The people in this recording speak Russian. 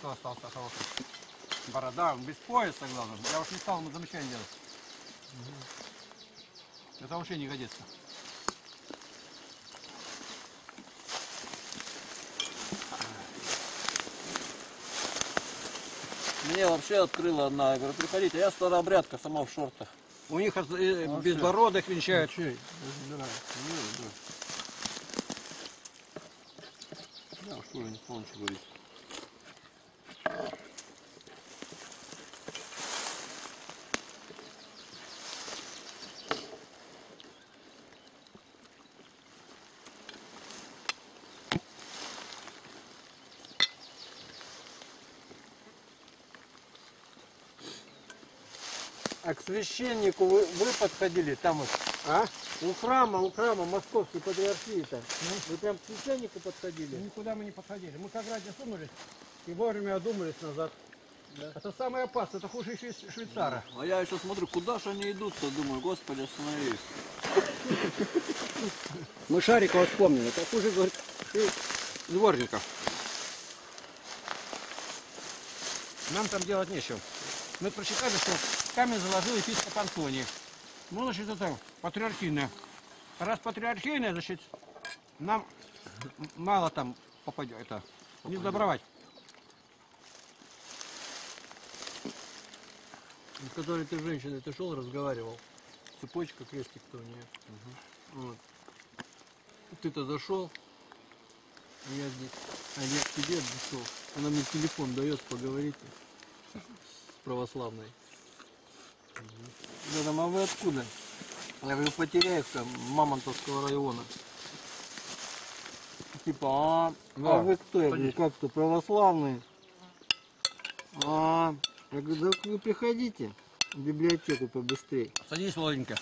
что остался хороший. Борода, без пояса, главное. Я уж не стал ему замечание делать. Это вообще не годится. Мне вообще открыла одна. Я говорю, приходите, я старообрядка, сама в шортах. У них э, безбородых венчают. Чей? Разбираюсь. Да, уж тоже не помню, что говорить. А к священнику вы, вы подходили там вот, А? у храма, у храма московской патриархии-то. Вы прям к священнику подходили? Никуда мы не подходили. Мы как раз сунулись и вовремя одумались назад. Это самое опасное, это хуже швей- швейцара. А я еще смотрю, куда же они идут-то, думаю, господи, остановись. Мы Шарикова вспомнили. Это хуже, говорит, швей- дворников. Нам там делать нечего. Мы прочитали, что камень заложил епископ Антоний. Ну, значит, это патриархийное. Раз патриархийное, значит, нам мало там попадет. Это не сдобровать. С которой ты женщиной ты шел, разговаривал. Цепочка, крестик-то у нее. Вот. Ты-то зашел, а я здесь, а я к тебе зашел. Она мне телефон дает поговорить православной. Я там, а вы откуда? Я говорю, Потеряевка, Мамонтовского района. Типа, а, а Да, вы кто? Я говорю, как то православные? А, я говорю, да вы приходите в библиотеку побыстрее. Садись, Володенька.